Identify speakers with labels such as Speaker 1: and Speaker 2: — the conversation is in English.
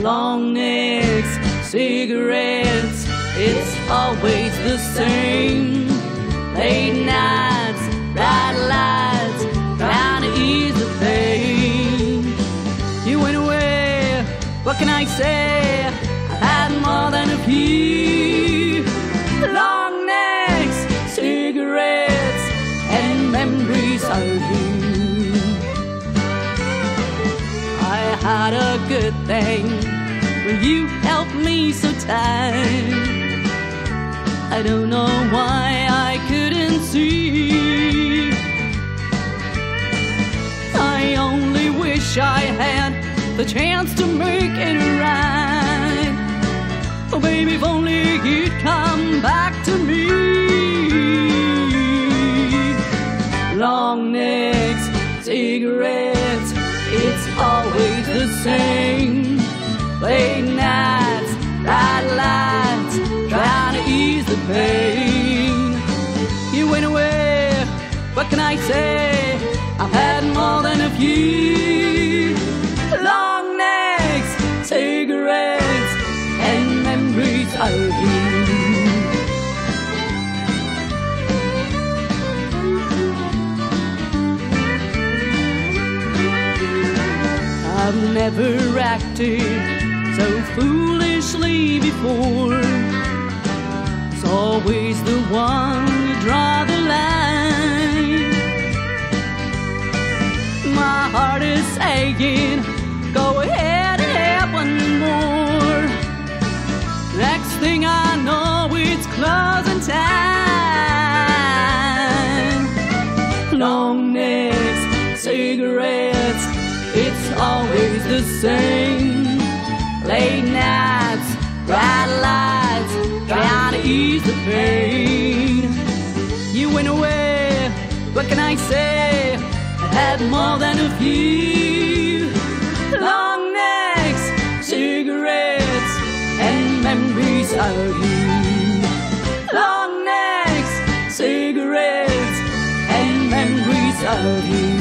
Speaker 1: long necks, cigarettes. It's always the same. Late nights, bright lights, trying to ease the pain. You went away, what can I say? I've had more than a few. Long Had a good thing when you helped me so tight. I don't know why I couldn't see. I only wish I had the chance to make it right. Oh, baby, if only you'd come back to me. Long necks, cigarettes, always the same. Late nights, bright lights, trying to ease the pain. You went away, what can I say? I've had more than a few. I've never acted so foolishly before. It's always the one you draw the line. My heart is aching. go ahead and have one more. It's always the same. Late nights, bright lights, trying to ease the pain. You went away, what can I say? I had more than a few. Long necks, cigarettes, and memories of you. Long necks, cigarettes, and memories of you.